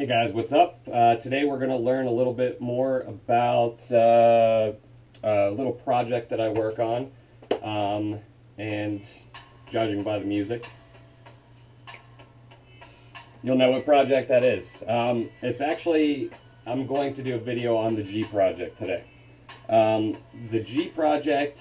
Hey guys, what's up? Uh, today we're going to learn a little bit more about uh, a little project that I work on. Um, and judging by the music, you'll know what project that is. Um, it's actually, I'm going to do a video on the G project today. Um, the G project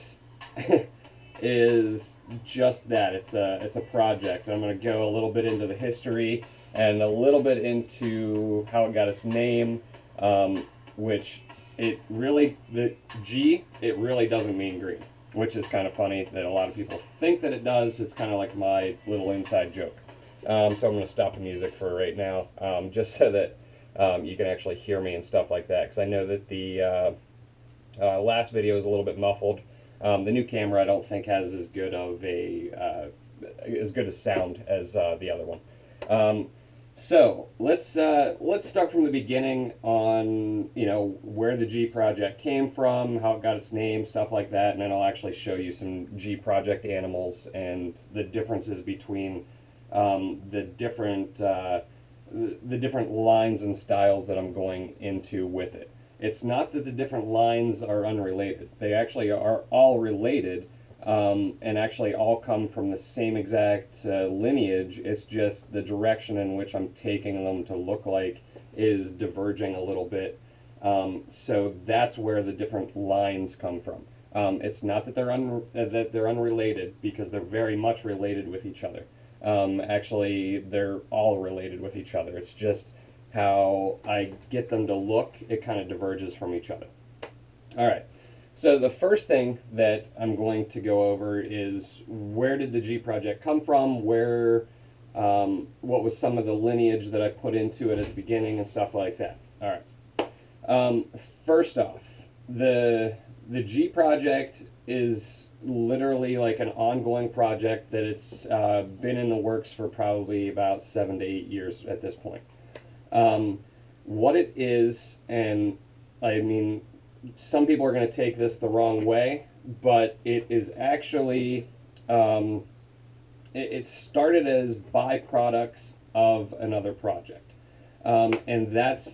is just that. It's a, it's a project. I'm going to go a little bit into the history and a little bit into how it got its name, um, which it really, the G, it really doesn't mean green, which is kind of funny that a lot of people think that it does. It's kind of like my little inside joke. Um, so I'm going to stop the music for right now, um, just so that um, you can actually hear me and stuff like that, because I know that the uh, uh, last video is a little bit muffled. Um, the new camera I don't think has as good of a, uh, as good a sound as uh, the other one. So let's uh, let's start from the beginning on you know where the G project came from, how it got its name, stuff like that, and then I'll actually show you some G project animals and the differences between um, the different uh, the different lines and styles that I'm going into with it. It's not that the different lines are unrelated; they actually are all related um, and actually all come from the same exact uh, lineage. It's just the direction in which I'm taking them to look like is diverging a little bit. Um, so that's where the different lines come from. Um, it's not that they're un- uh, that they're unrelated because they're very much related with each other. Um, actually, they're all related with each other. It's just how I get them to look. It kind of diverges from each other. All right. So the first thing that I'm going to go over is where did the G project come from? Where, um, what was some of the lineage that I put into it at the beginning and stuff like that. All right. Um, first off, the the G project is literally like an ongoing project that it's uh, been in the works for probably about seven to eight years at this point. Um, what it is, and I mean, some people are going to take this the wrong way, but it is actually, um, it, it, started as byproducts of another project. Um, and that's,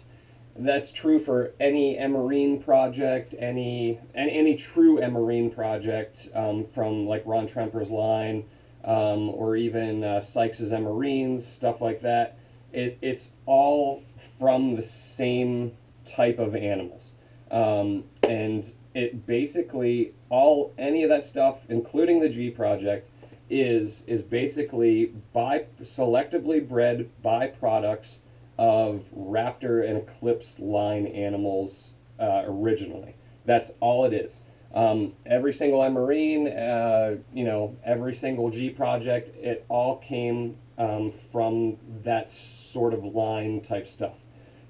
that's true for any emerine project, any, any, any true emerine project um, from like Ron Tremper's line, um, or even uh, Sykes's emerines, stuff like that. It, it's all from the same type of animals. Um, and it basically all any of that stuff, including the G project, is is basically by selectively bred byproducts of raptor and eclipse line animals uh, originally. That's all it is. Um, every single emerine, uh, you know, every single G project, it all came um, from that sort of line type stuff.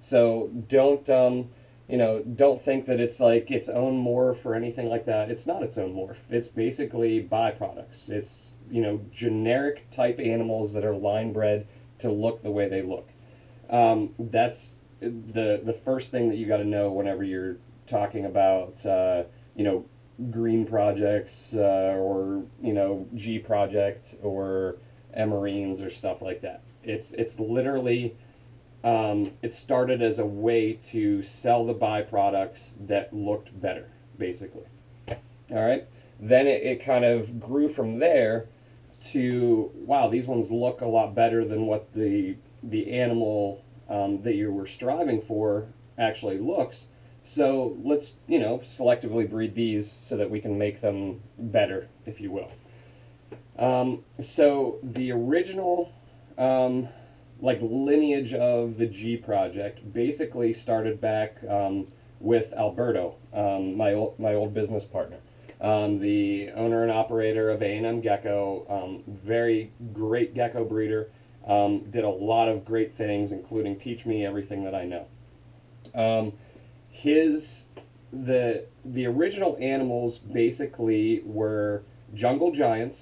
So don't um, you know, don't think that it's like its own morph or anything like that. It's not its own morph. It's basically byproducts. It's, you know, generic type animals that are line bred to look the way they look. Um, that's the the first thing that you got to know whenever you're talking about, uh, you know, green projects uh, or you know G project or emerines or stuff like that. It's it's literally um, it started as a way to sell the byproducts that looked better, basically. All right. Then it, it kind of grew from there to wow, these ones look a lot better than what the the animal um, that you were striving for actually looks. So let's you know selectively breed these so that we can make them better, if you will. Um, so the original um, like lineage of the G project basically started back um, with Alberto, um, my old, my old business partner, um, the owner and operator of A&M Gecko, um, very great gecko breeder, um, did a lot of great things, including teach me everything that I know. Um, his the the original animals basically were jungle giants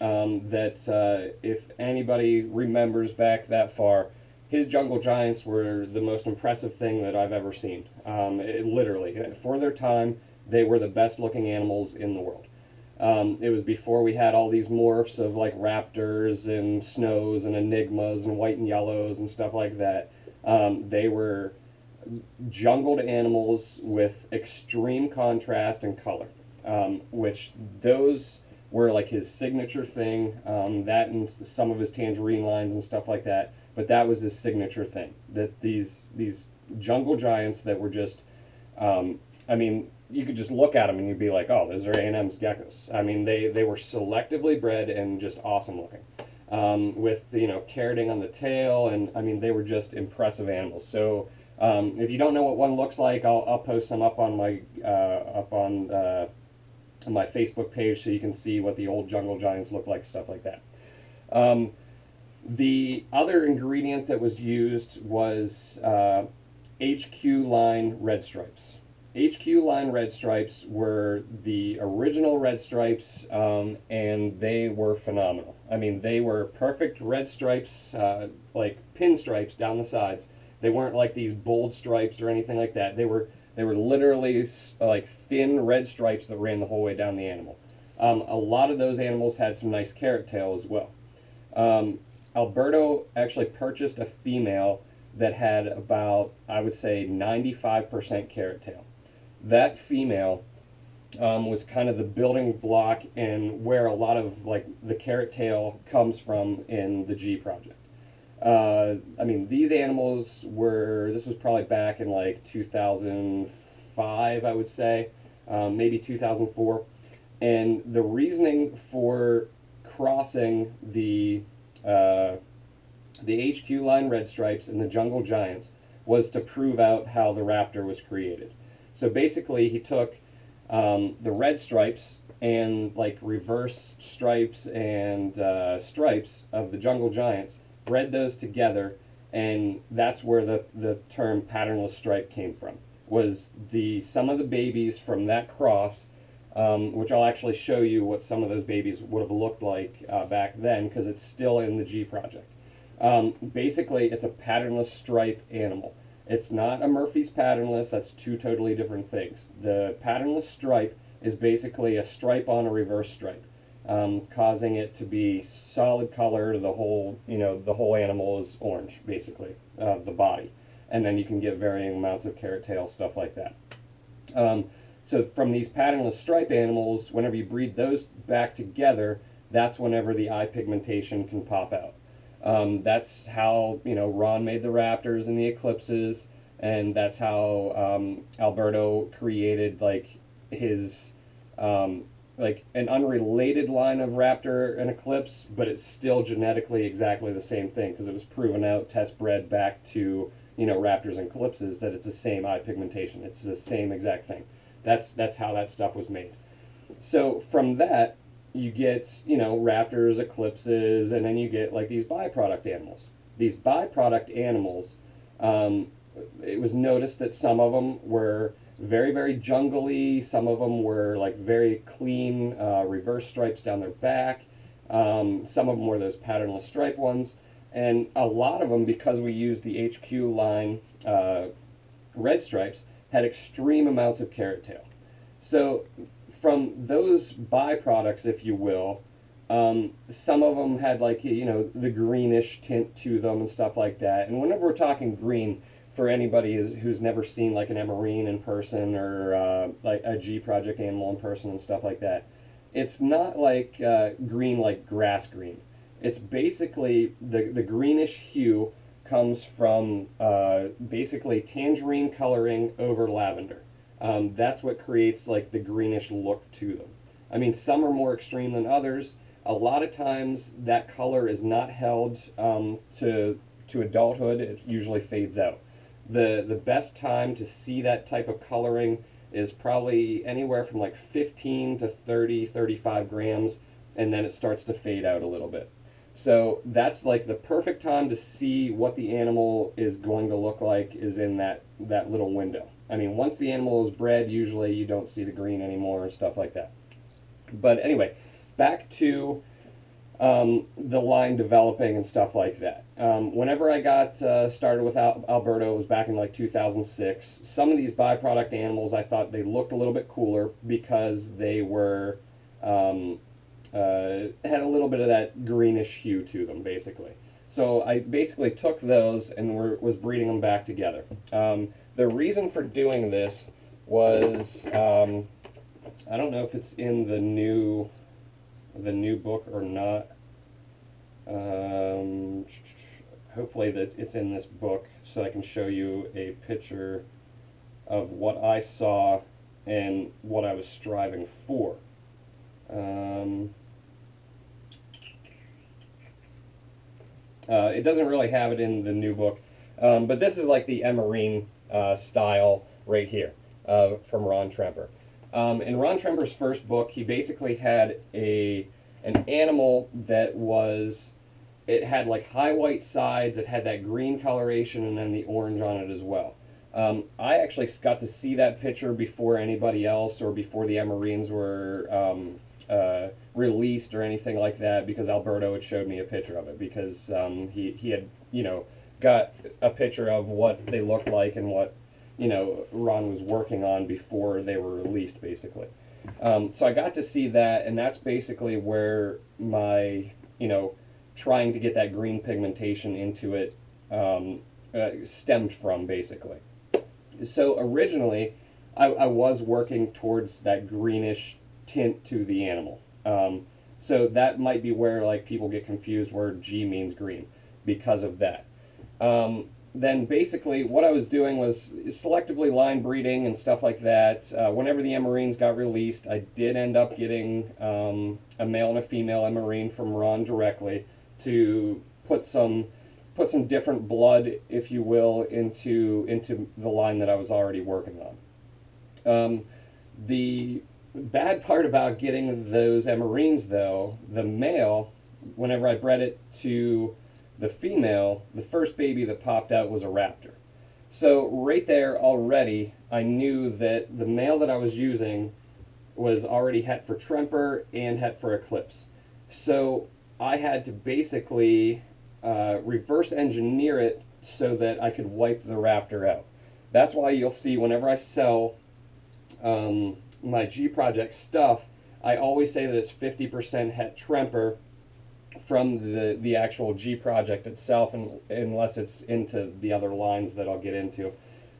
um, that uh, if anybody remembers back that far, his jungle giants were the most impressive thing that I've ever seen. Um, it, literally, for their time, they were the best looking animals in the world. Um, it was before we had all these morphs of like raptors and snows and enigmas and white and yellows and stuff like that. Um, they were jungled animals with extreme contrast and color, um, which those were like his signature thing. Um, that and some of his tangerine lines and stuff like that. But that was his signature thing. That these these jungle giants that were just, um, I mean, you could just look at them and you'd be like, oh, those are A&M's geckos. I mean, they, they were selectively bred and just awesome looking. Um, with, you know, carroting on the tail, and I mean, they were just impressive animals. So, um, if you don't know what one looks like, I'll, I'll post some up on my, uh, up on, uh, on my Facebook page so you can see what the old jungle giants look like, stuff like that. Um, the other ingredient that was used was uh, HQ line red stripes. HQ line red stripes were the original red stripes, um, and they were phenomenal. I mean, they were perfect red stripes, uh, like pinstripes down the sides. They weren't like these bold stripes or anything like that. They were they were literally like thin red stripes that ran the whole way down the animal. Um, a lot of those animals had some nice carrot tail as well. Um, Alberto actually purchased a female that had about, I would say, 95% carrot tail that female um, was kind of the building block and where a lot of like the carrot tail comes from in the G project. Uh, I mean, these animals were, this was probably back in like 2005, I would say, um, maybe 2004. And the reasoning for crossing the, uh, the HQ line red stripes and the jungle giants was to prove out how the raptor was created. So basically, he took um, the red stripes and like reverse stripes and uh, stripes of the jungle giants, bred those together, and that's where the, the term patternless stripe came from. Was the some of the babies from that cross, um, which I'll actually show you what some of those babies would have looked like uh, back then, because it's still in the G project. Um, basically, it's a patternless stripe animal. It's not a Murphy's patternless, that's two totally different things. The patternless stripe is basically a stripe on a reverse stripe, um, causing it to be solid color, the whole, you know, the whole animal is orange, basically, uh, the body. And then you can get varying amounts of carrot tail, stuff like that. Um, so from these patternless stripe animals, whenever you breed those back together, that's whenever the eye pigmentation can pop out. Um, that's how you know Ron made the Raptors and the Eclipses, and that's how um, Alberto created like his um, like an unrelated line of Raptor and Eclipse, but it's still genetically exactly the same thing because it was proven out, test bred back to you know Raptors and Eclipses that it's the same eye pigmentation. It's the same exact thing. That's that's how that stuff was made. So from that, you get, you know, raptors, eclipses, and then you get like these byproduct animals. These byproduct animals, um, it was noticed that some of them were very, very jungly. Some of them were like very clean uh, reverse stripes down their back. Um, some of them were those patternless stripe ones. And a lot of them, because we used the HQ line uh, red stripes, had extreme amounts of carrot tail. So from those byproducts, if you will, um, some of them had like you know the greenish tint to them and stuff like that. And whenever we're talking green, for anybody who's never seen like an emerine in person or uh, like a G project animal in person and stuff like that, it's not like uh, green like grass green. It's basically the the greenish hue comes from uh, basically tangerine coloring over lavender. Um, that's what creates like the greenish look to them. I mean, some are more extreme than others. A lot of times that color is not held um, to to adulthood. It usually fades out. The the best time to see that type of coloring is probably anywhere from like 15 to 30, 35 grams, and then it starts to fade out a little bit. So that's like the perfect time to see what the animal is going to look like is in that, that little window. I mean, once the animal is bred, usually you don't see the green anymore and stuff like that. But anyway, back to um, the line developing and stuff like that. Um, whenever I got uh, started with Al Alberto, it was back in like 2006. Some of these byproduct animals, I thought they looked a little bit cooler because they were um, uh, had a little bit of that greenish hue to them, basically. so I basically took those and were, was breeding them back together. Um, the reason for doing this was um, I don't know if it's in the new the new book or not. Um, hopefully that it's in this book so I can show you a picture of what I saw and what I was striving for. Um, uh, it doesn't really have it in the new book, um, but this is like the Emerine uh, style right here uh, from Ron Tremper. Um, in Ron Tremper's first book, he basically had a an animal that was it had like high white sides, it had that green coloration, and then the orange on it as well. Um, I actually got to see that picture before anybody else or before the Emerines were um, uh, released or anything like that because Alberto had showed me a picture of it because um, he, he had, you know, got a picture of what they looked like and what, you know, Ron was working on before they were released basically. Um, so I got to see that and that's basically where my, you know, trying to get that green pigmentation into it um, uh, stemmed from basically. So originally, I, I, was working towards that greenish tint to the animal. Um, so that might be where like people get confused where G means green because of that. Um, then basically what I was doing was selectively line breeding and stuff like that. Uh, whenever the Emerines got released, I did end up getting um, a male and a female Emerine from Ron directly to put some put some different blood, if you will, into into the line that I was already working on. Um, the bad part about getting those emerines, though, the male, whenever I bred it to the female, the first baby that popped out was a raptor. So right there already, I knew that the male that I was using was already het for Tremper and het for Eclipse. So I had to basically uh, reverse engineer it so that I could wipe the Raptor out. That's why you'll see whenever I sell um, my G Project stuff, I always say that it's 50% het Tremper from the, the actual G Project itself, and, unless it's into the other lines that I'll get into.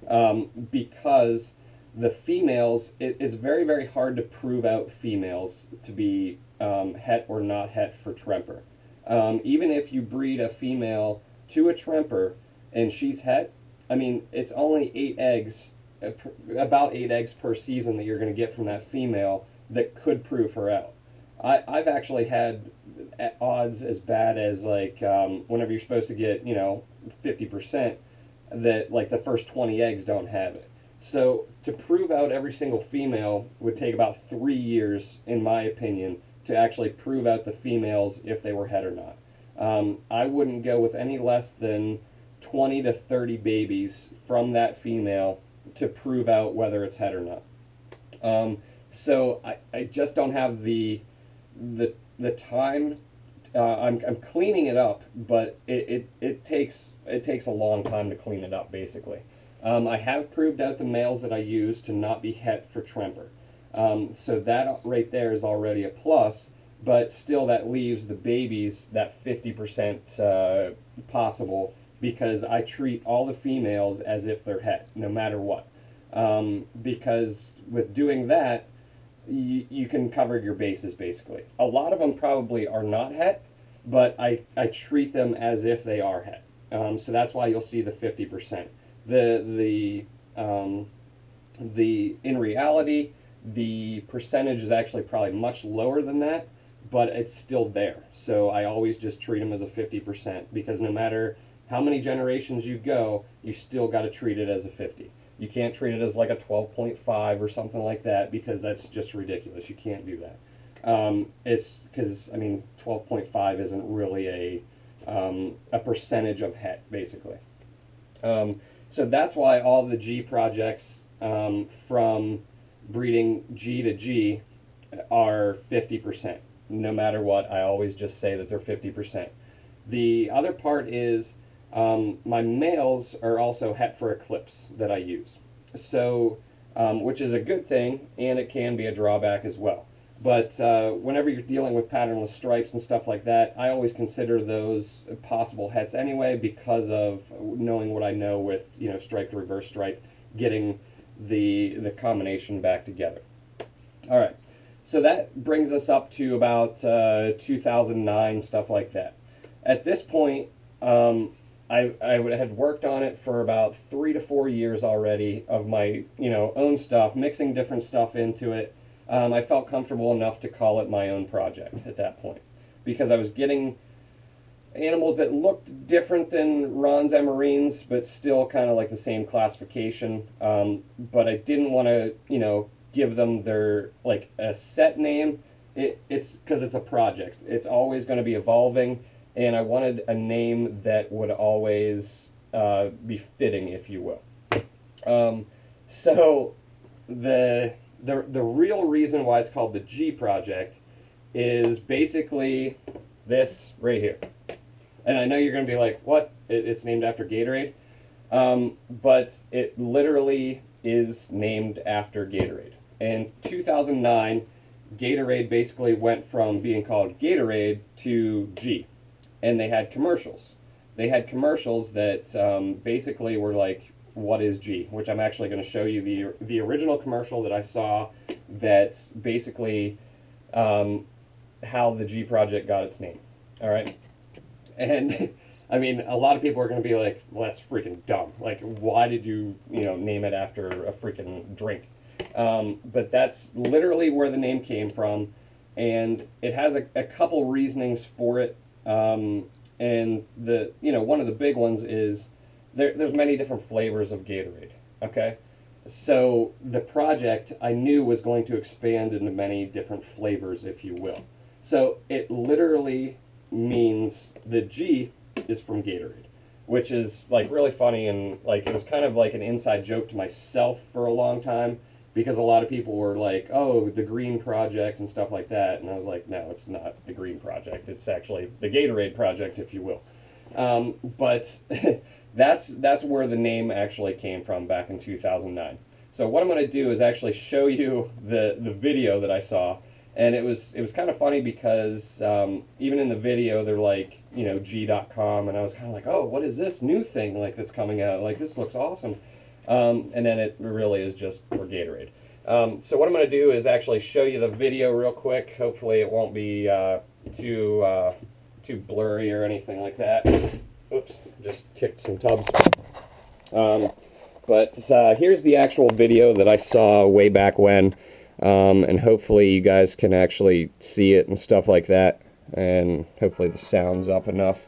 Um, because the females, it, it's very, very hard to prove out females to be um, het or not het for Tremper. Um, even if you breed a female to a Tremper and she's het, I mean, it's only eight eggs, about eight eggs per season that you're going to get from that female that could prove her out. I, I've actually had odds as bad as like um, whenever you're supposed to get, you know, 50%, that like the first 20 eggs don't have it. So to prove out every single female would take about three years, in my opinion, to actually prove out the females if they were het or not. Um, I wouldn't go with any less than 20 to 30 babies from that female to prove out whether it's het or not. Um, so I, I just don't have the the the time. Uh, I'm, I'm cleaning it up, but it, it, it takes it takes a long time to clean it up. Basically, um, I have proved out the males that I use to not be het for Tremper. Um, so that right there is already a plus, but still that leaves the babies that 50% uh, possible because I treat all the females as if they're het, no matter what. Um, because with doing that, you, you can cover your bases basically. A lot of them probably are not het, but I, I treat them as if they are het. Um, so that's why you'll see the 50%. The, the, um, the, in reality, the percentage is actually probably much lower than that, but it's still there. So I always just treat them as a 50% because no matter how many generations you go, you still got to treat it as a 50. You can't treat it as like a 12.5 or something like that because that's just ridiculous. You can't do that. Um, it's because, I mean, 12.5 isn't really a, um, a percentage of het, basically. Um, so that's why all the G projects um, from breeding G to G are 50%. No matter what, I always just say that they're 50%. The other part is um, my males are also het for Eclipse that I use. So, um, which is a good thing, and it can be a drawback as well. But uh, whenever you're dealing with patternless stripes and stuff like that, I always consider those possible hets anyway because of knowing what I know with you know stripe to reverse stripe, getting the the combination back together. All right, so that brings us up to about uh, 2009 stuff like that. At this point, um, I, I had worked on it for about three to four years already of my you know own stuff, mixing different stuff into it. Um, I felt comfortable enough to call it my own project at that point because I was getting animals that looked different than Ron's Emerines, but still kind of like the same classification. Um, but I didn't want to you know give them their like a set name. It, it's because it's a project. It's always going to be evolving and I wanted a name that would always uh, be fitting, if you will. Um, so the, the the real reason why it's called the G Project is basically this right here. And I know you're going to be like, what? It, it's named after Gatorade? Um, but it literally is named after Gatorade. In 2009, Gatorade basically went from being called Gatorade to G and they had commercials. They had commercials that um, basically were like, "What is G?" Which I'm actually going to show you the the original commercial that I saw. That's basically um, how the G project got its name. All right, and I mean, a lot of people are going to be like, "Well, that's freaking dumb. Like, why did you you know name it after a freaking drink?" Um, but that's literally where the name came from, and it has a, a couple reasonings for it um, and the you know one of the big ones is there, there's many different flavors of Gatorade. Okay, so the project I knew was going to expand into many different flavors, if you will. So it literally means the G is from Gatorade, which is like really funny and like it was kind of like an inside joke to myself for a long time because a lot of people were like, "Oh, the Green Project" and stuff like that, and I was like, "No, it's not the Green Project. It's actually the Gatorade Project, if you will." Um, but that's that's where the name actually came from back in 2009. So what I'm going to do is actually show you the the video that I saw, and it was it was kind of funny because um, even in the video they're like you know g.com, and I was kind of like, "Oh, what is this new thing like that's coming out? Like this looks awesome." Um, and then it really is just for Gatorade. Um, so what I'm going to do is actually show you the video real quick. Hopefully it won't be uh, too uh, too blurry or anything like that. Oops, just kicked some tubs. Um, but uh, here's the actual video that I saw way back when. Um, and hopefully you guys can actually see it and stuff like that. And hopefully the sound's up enough.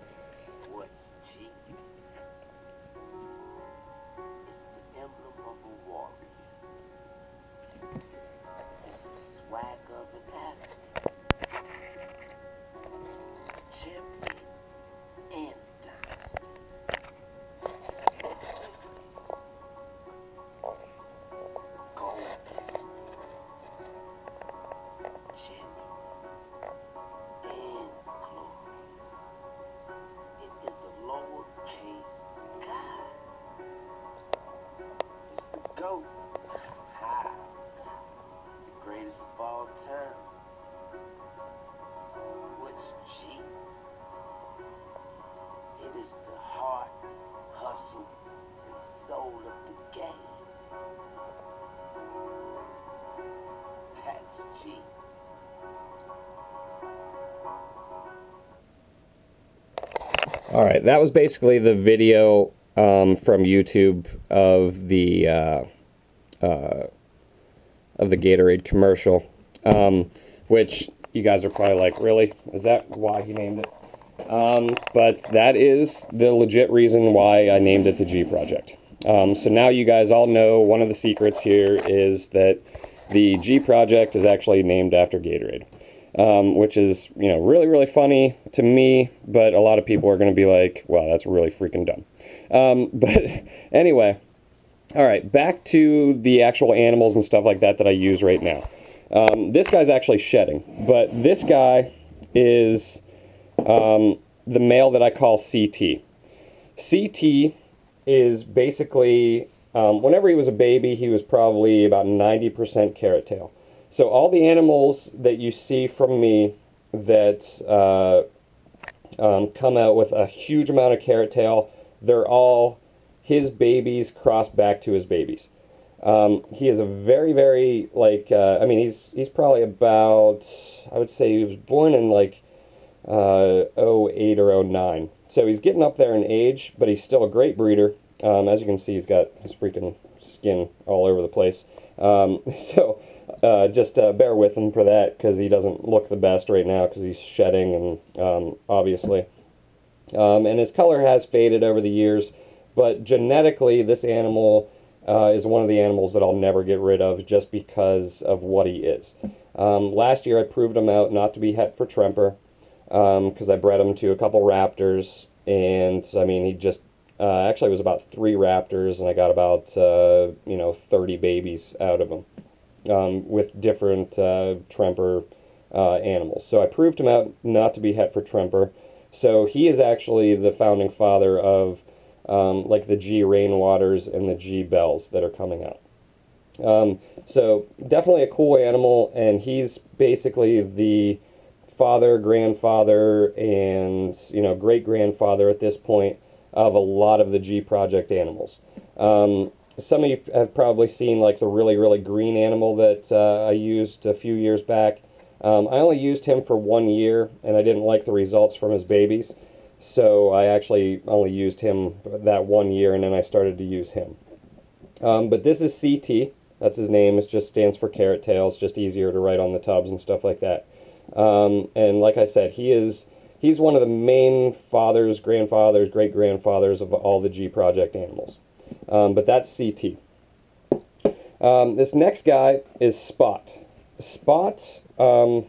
All right, that was basically the video um, from YouTube of the uh, uh, of the Gatorade commercial, um, which you guys are probably like, really? Is that why he named it? Um, but that is the legit reason why I named it the G Project. Um, so now you guys all know one of the secrets here is that the G Project is actually named after Gatorade. Um, which is, you know, really, really funny to me, but a lot of people are going to be like, wow, that's really freaking dumb. Um, but anyway, all right, back to the actual animals and stuff like that that I use right now. Um, this guy's actually shedding, but this guy is um, the male that I call CT. CT is basically, um, whenever he was a baby, he was probably about 90% carrot tail. So all the animals that you see from me that uh, um, come out with a huge amount of carrot tail, they're all his babies crossed back to his babies. Um, he is a very, very like. Uh, I mean, he's he's probably about. I would say he was born in like uh, 08 or 09. So he's getting up there in age, but he's still a great breeder. Um, as you can see, he's got his freaking skin all over the place. Um, so uh, just uh, bear with him for that because he doesn't look the best right now because he's shedding and um, obviously. Um, and his color has faded over the years, but genetically, this animal uh, is one of the animals that I'll never get rid of just because of what he is. Um, last year, I proved him out not to be het for Tremper because um, I bred him to a couple raptors, and I mean, he just uh, actually was about three raptors, and I got about uh, you know 30 babies out of them um, with different uh, Tremper uh, animals. So I proved him out not to be het for Tremper. So he is actually the founding father of um, like the G Rainwaters and the G Bells that are coming out. Um, so definitely a cool animal, and he's basically the father, grandfather, and you know great grandfather at this point of a lot of the G Project animals. Um, some of you have probably seen like the really really green animal that uh, I used a few years back. Um, I only used him for one year, and I didn't like the results from his babies. So I actually only used him that one year, and then I started to use him. Um, but this is CT. That's his name. It just stands for carrot tails. Just easier to write on the tubs and stuff like that. Um, and like I said, he is he's one of the main fathers, grandfathers, great grandfathers of all the G Project animals. Um, but that's CT. Um, this next guy is Spot. Spot um,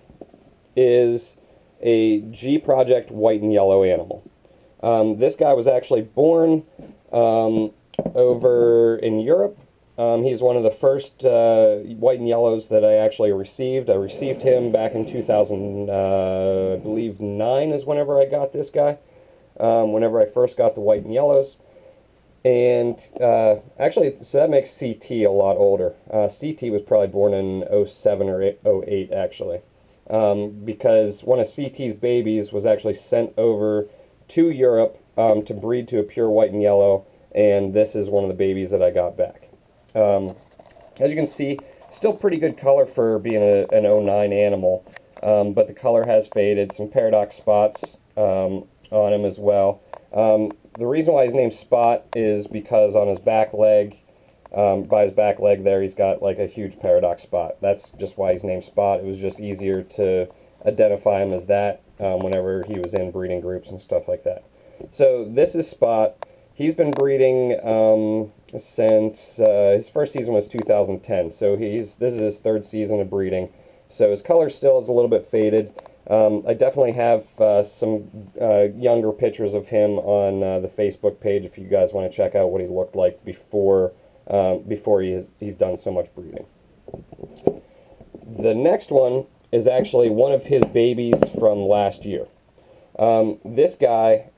is a G Project white and yellow animal. Um, this guy was actually born um, over in Europe. Um, he's one of the first uh, white and yellows that I actually received. I received him back in 2000, uh, I believe, 9 is whenever I got this guy. Whenever I first got the white and yellows. And uh, actually, so that makes CT a lot older. Uh, CT was probably born in 07 or 08, actually um, because one of CT's babies was actually sent over to Europe um, to breed to a pure white and yellow, and this is one of the babies that I got back. Um, as you can see, still pretty good color for being a, an 09 animal, um, but the color has faded. Some paradox spots um, on him as well. Um, the reason why he's named Spot is because on his back leg, um, by his back leg there, he's got like a huge paradox spot. That's just why he's named Spot. It was just easier to identify him as that um, whenever he was in breeding groups and stuff like that. So this is Spot. He's been breeding um, since uh, his first season was 2010. So he's this is his third season of breeding. So his color still is a little bit faded. Um, I definitely have uh, some uh, younger pictures of him on uh, the Facebook page if you guys want to check out what he looked like before um, before he has, he's done so much breeding. The next one is actually one of his babies from last year. Um, this guy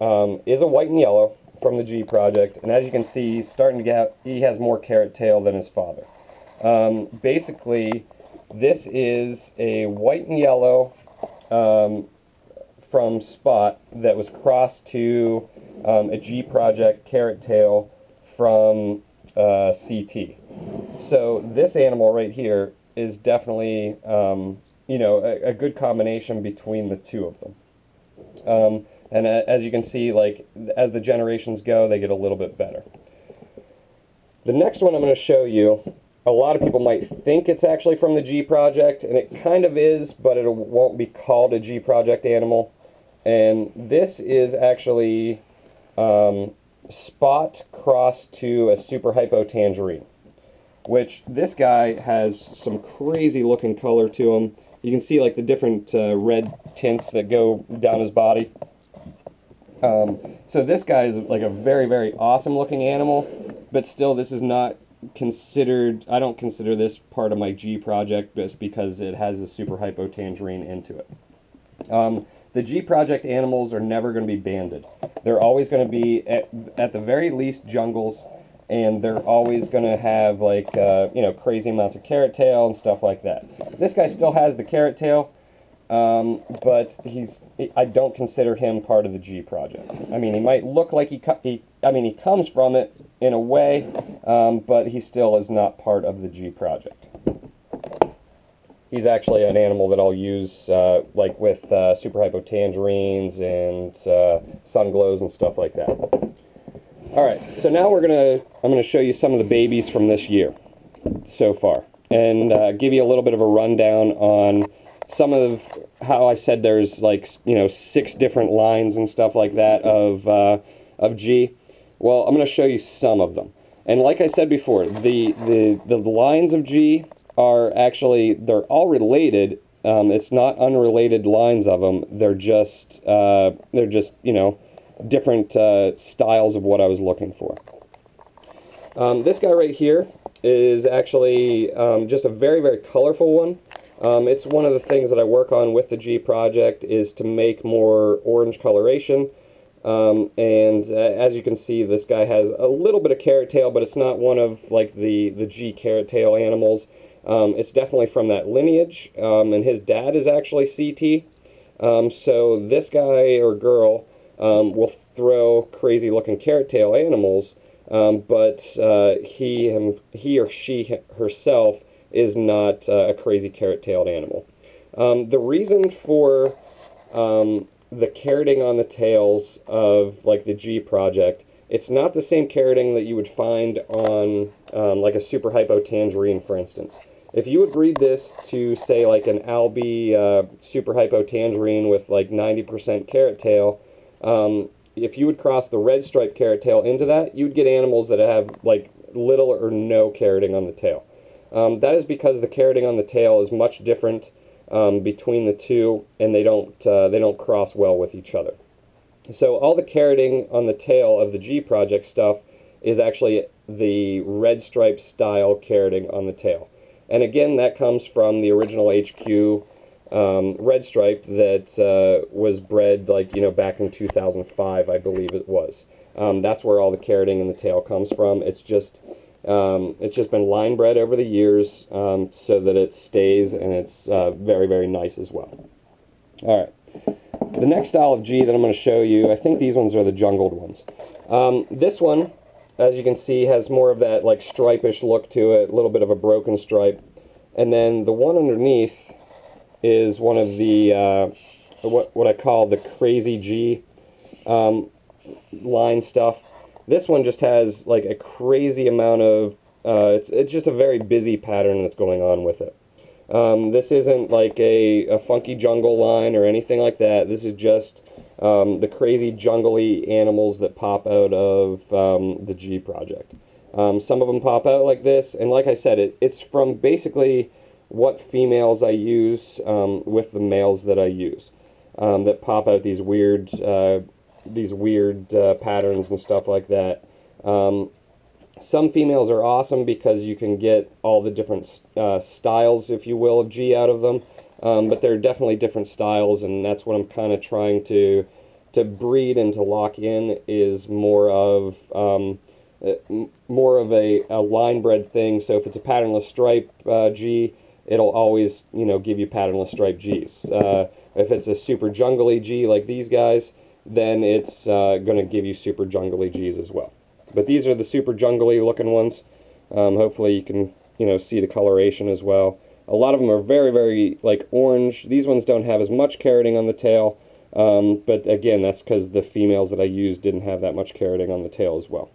um, is a white and yellow from the G Project, and as you can see, he's starting to get, he has more carrot tail than his father. Um, basically, this is a white and yellow um, from Spot that was crossed to um, a G Project carrot tail from uh, CT. So this animal right here is definitely, um, you know, a, a, good combination between the two of them. Um, and as you can see, like, as the generations go, they get a little bit better. The next one I'm going to show you, a lot of people might think it's actually from the G Project, and it kind of is, but it won't be called a G Project animal. And this is actually um, spot cross to a super hypo tangerine, which this guy has some crazy looking color to him. You can see like the different uh, red tints that go down his body. Um, so this guy is like a very, very awesome looking animal, but still this is not considered, I don't consider this part of my G project just because it has a super hypo tangerine into it. Um, the G Project animals are never going to be banded. They're always going to be, at, at the very least, jungles, and they're always going to have like uh, you know crazy amounts of carrot tail and stuff like that. This guy still has the carrot tail, um, but he's I don't consider him part of the G project. I mean, he might look like he, he I mean, he comes from it in a way, um, but he still is not part of the G project. He's actually an animal that I'll use uh, like with uh, super hypo tangerines and uh, sun glows and stuff like that. All right, so now we're gonna I'm gonna show you some of the babies from this year so far, and uh, give you a little bit of a rundown on some of how I said there's like you know six different lines and stuff like that of uh, of G. Well, I'm going to show you some of them, and like I said before, the the the lines of G are actually they're all related. Um, it's not unrelated lines of them. They're just uh, they're just you know different uh, styles of what I was looking for. Um, this guy right here is actually um, just a very very colorful one. Um, it's one of the things that I work on with the G project is to make more orange coloration. Um, and uh, as you can see, this guy has a little bit of carrot tail, but it's not one of like the, the G carrot tail animals. Um, it's definitely from that lineage, um, and his dad is actually CT. Um, so this guy or girl um, will throw crazy looking carrot tail animals, but uh, he, him, he or she herself is not uh, a crazy carrot-tailed animal. Um, the reason for um, the carroting on the tails of like the G project, it's not the same carroting that you would find on um, like a super hypo tangerine, for instance. If you would breed this to say like an Albi uh, super hypo tangerine with like 90% carrot tail, um, if you would cross the red striped carrot tail into that, you'd get animals that have like little or no carroting on the tail. Um, that is because the carroting on the tail is much different um, between the two, and they don't uh, they don't cross well with each other. So all the carroting on the tail of the G project stuff is actually the red stripe style carroting on the tail. And again, that comes from the original HQ um, red stripe that uh, was bred like you know back in 2005, I believe it was. Um, that's where all the carroting in the tail comes from. It's just um, it's just been line bred over the years um, so that it stays and it's uh, very, very nice as well. All right. The next style of G that I'm going to show you, I think these ones are the jungled ones. Um, this one, as you can see, has more of that like stripish look to it, a little bit of a broken stripe. And then the one underneath is one of the, uh, what, what I call the crazy G um, line stuff. This one just has like a crazy amount of, uh, it's, it's just a very busy pattern that's going on with it. Um, this isn't like a, a funky jungle line or anything like that. This is just um, the crazy jungly animals that pop out of um, the G project. Um, some of them pop out like this, and like I said, it, it's from basically what females I use um, with the males that I use um, that pop out these weird uh, these weird uh, patterns and stuff like that. Um, some females are awesome because you can get all the different uh, styles, if you will, of G out of them. Um, but they're definitely different styles, and that's what I'm kind of trying to to breed and to lock in is more of um, uh, more of a, a line bred thing. So if it's a patternless stripe uh, G, it'll always you know give you patternless stripe Gs. Uh, if it's a super jungly G like these guys, then it's uh, going to give you super jungly Gs as well. But these are the super jungly looking ones. Um, hopefully you can, you know, see the coloration as well. A lot of them are very, very, like, orange. These ones don't have as much carroting on the tail. Um, but again, that's because the females that I used didn't have that much carroting on the tail as well.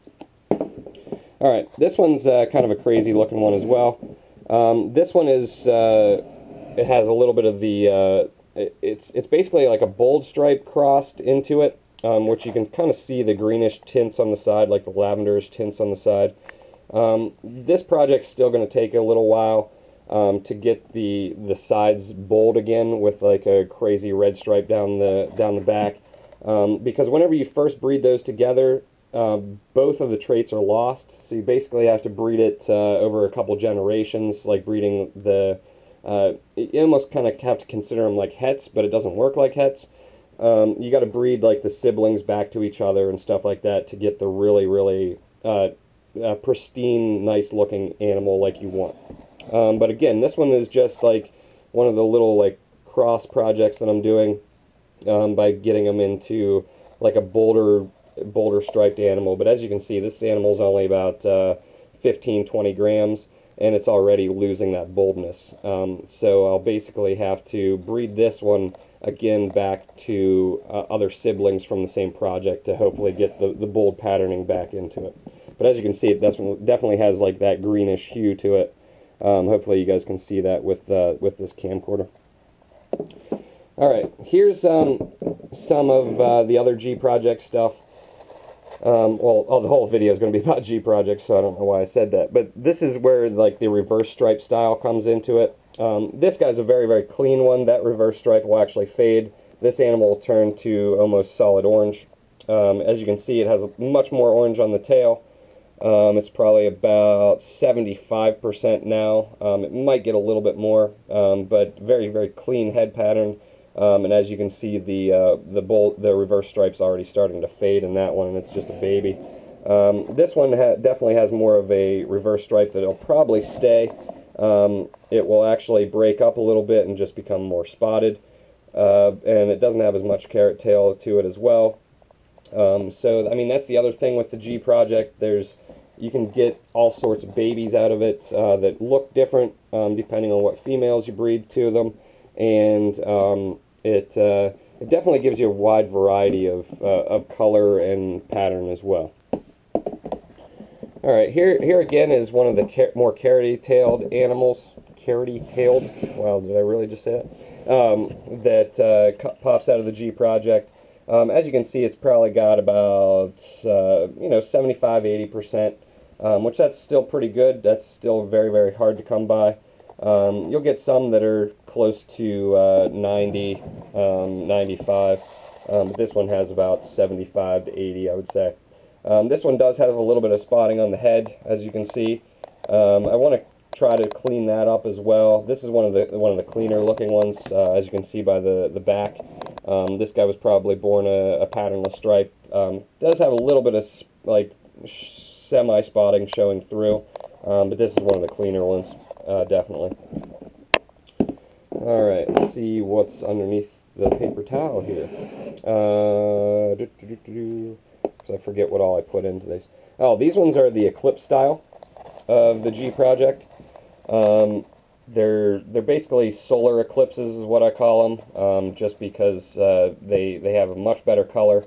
Alright, this one's uh, kind of a crazy looking one as well. Um, this one is, uh, it has a little bit of the, it's it's basically like a bold stripe crossed into it, um, which you can kind of see the greenish tints on the side, like the lavenderish tints on the side. Um, this project's still going to take a little while um, to get the the sides bold again with like a crazy red stripe down the down the back, um, because whenever you first breed those together, uh, both of the traits are lost. So you basically have to breed it uh, over a couple generations, like breeding the uh, you almost kind of have to consider them like hets, but it doesn't work like hets. Um, you got to breed like the siblings back to each other and stuff like that to get the really, really uh, uh, pristine, nice looking animal like you want. Um, but again, this one is just like one of the little like cross projects that I'm doing um, by getting them into like a boulder boulder striped animal. But as you can see, this animal's only about uh, 15, 20 grams, and it's already losing that boldness. Um, so I'll basically have to breed this one again back to uh, other siblings from the same project to hopefully get the, the bold patterning back into it. But as you can see, it this one definitely has like that greenish hue to it. Um, hopefully you guys can see that with uh, with this camcorder. All right, here's um, some of uh, the other G Project stuff. Um, well, the whole video is going to be about G projects, so I don't know why I said that. But this is where like the reverse stripe style comes into it. Um, this guy's a very, very clean one. That reverse stripe will actually fade. This animal will turn to almost solid orange. Um, as you can see, it has much more orange on the tail. Um, it's probably about 75% now. Um, it might get a little bit more, um, but very, very clean head pattern. Um, and as you can see, the uh, the bolt, the reverse stripe's already starting to fade in that one, and it's just a baby. Um, this one ha definitely has more of a reverse stripe that'll probably stay. Um, it will actually break up a little bit and just become more spotted. Uh, and it doesn't have as much carrot tail to it as well. Um, so, I mean, that's the other thing with the G project. There's you can get all sorts of babies out of it uh, that look different um, depending on what females you breed to them, and um, it uh, it definitely gives you a wide variety of uh, of color and pattern as well. All right, here here again is one of the car more carroty-tailed animals. Carroty-tailed. Wow, did I really just say that? Um, that uh, pops out of the G project. Um, as you can see, it's probably got about uh, you know 75, 80 percent um, which that's still pretty good. That's still very, very hard to come by. Um, you'll get some that are close to uh, 90, um, 95, um, but this one has about 75 to 80, I would say. Um, this one does have a little bit of spotting on the head, as you can see. Um, I want to try to clean that up as well. This is one of the one of the cleaner looking ones, uh, as you can see by the the back. this guy was probably born a, a patternless stripe. does have a little bit of like semi-spotting showing through, um, but this is one of the cleaner ones, uh, definitely. Alright, let's see what's underneath the paper towel here. Uh, I forget what all I put into these. Oh, these ones are the Eclipse style of the G project. Um, they're they're basically solar eclipses is what I call them, um, just because uh, they they have a much better color.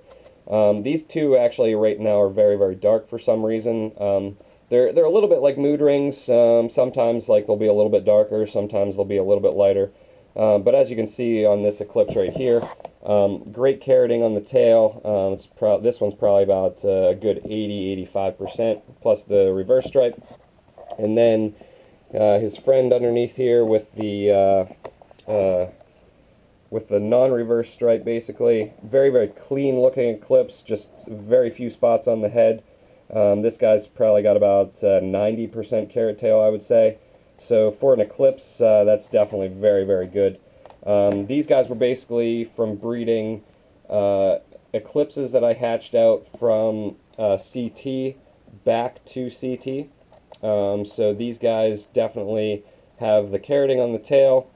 Um, these two actually right now are very, very dark for some reason. Um, they're, they're a little bit like mood rings. Um, sometimes like they'll be a little bit darker, sometimes they'll be a little bit lighter. Um, but as you can see on this eclipse right here, um, great carroting on the tail. Um, this one's probably about uh, a good 80-85% plus the reverse stripe. And then uh, his friend underneath here with the uh, uh with the non-reverse stripe basically. Very, very clean looking eclipse, just very few spots on the head. Um, this guy's probably got about 90% uh, carrot tail, I would say. So for an eclipse, uh, that's definitely very, very good. Um, these guys were basically from breeding uh, eclipses that I hatched out from uh, CT back to CT. Um, so these guys definitely have the carroting on the tail,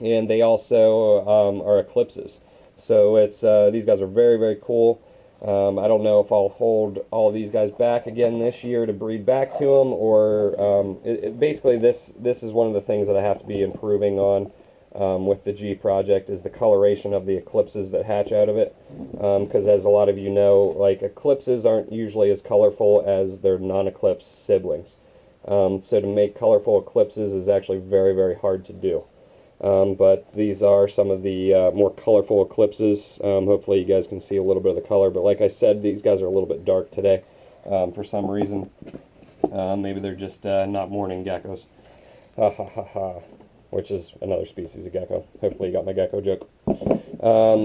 and they also um, are eclipses. So it's uh, these guys are very very cool. Um, I don't know if I'll hold all these guys back again this year to breed back to them, or um, it, it basically this this is one of the things that I have to be improving on um, with the G project is the coloration of the eclipses that hatch out of it. Because um, as a lot of you know, like eclipses aren't usually as colorful as their non-eclipse siblings. Um, so to make colorful eclipses is actually very very hard to do. Um, but these are some of the uh, more colorful eclipses. Um, hopefully you guys can see a little bit of the color. But like I said, these guys are a little bit dark today um, for some reason. Uh, maybe they're just uh, not morning geckos. Ha ha ha ha. Which is another species of gecko. Hopefully you got my gecko joke. Um,